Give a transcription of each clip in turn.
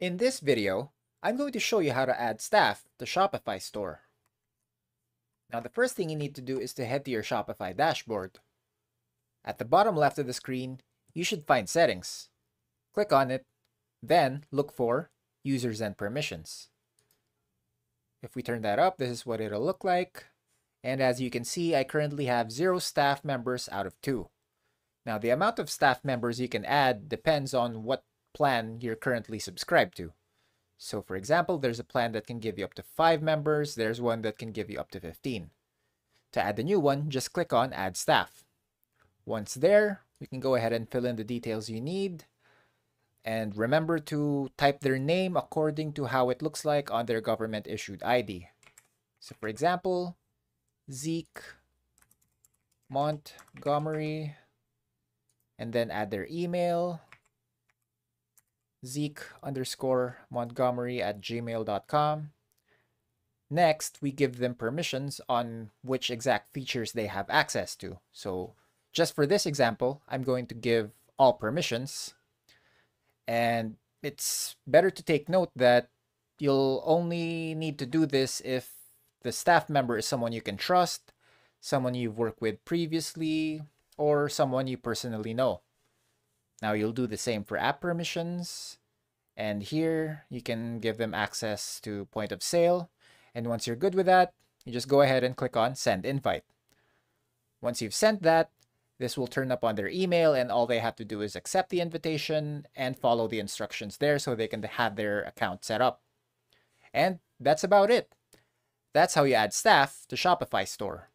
In this video, I'm going to show you how to add staff to Shopify store. Now the first thing you need to do is to head to your Shopify dashboard. At the bottom left of the screen, you should find settings. Click on it, then look for users and permissions. If we turn that up, this is what it'll look like. And as you can see, I currently have zero staff members out of two. Now the amount of staff members you can add depends on what plan you're currently subscribed to. So for example, there's a plan that can give you up to 5 members, there's one that can give you up to 15. To add the new one, just click on Add Staff. Once there, we can go ahead and fill in the details you need. And remember to type their name according to how it looks like on their government issued ID. So for example, Zeke Montgomery, and then add their email, Zeke underscore Montgomery at gmail.com. Next, we give them permissions on which exact features they have access to. So just for this example, I'm going to give all permissions. And it's better to take note that you'll only need to do this if the staff member is someone you can trust, someone you've worked with previously, or someone you personally know. Now you'll do the same for app permissions. And here you can give them access to point of sale. And once you're good with that, you just go ahead and click on send invite. Once you've sent that, this will turn up on their email and all they have to do is accept the invitation and follow the instructions there so they can have their account set up. And that's about it. That's how you add staff to Shopify store.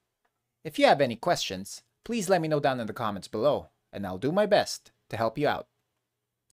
If you have any questions, please let me know down in the comments below and I'll do my best to help you out.